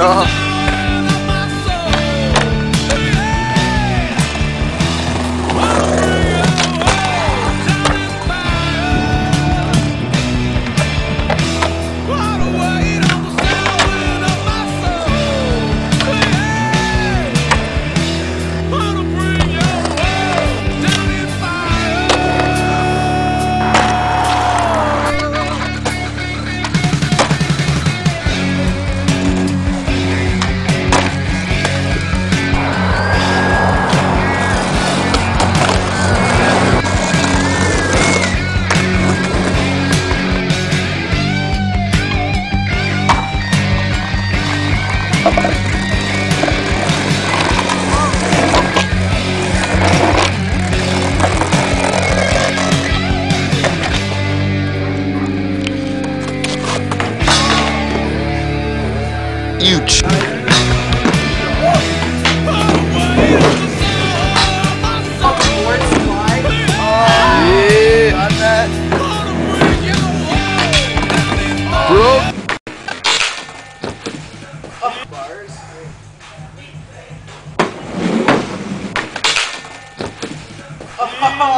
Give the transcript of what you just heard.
Oh. You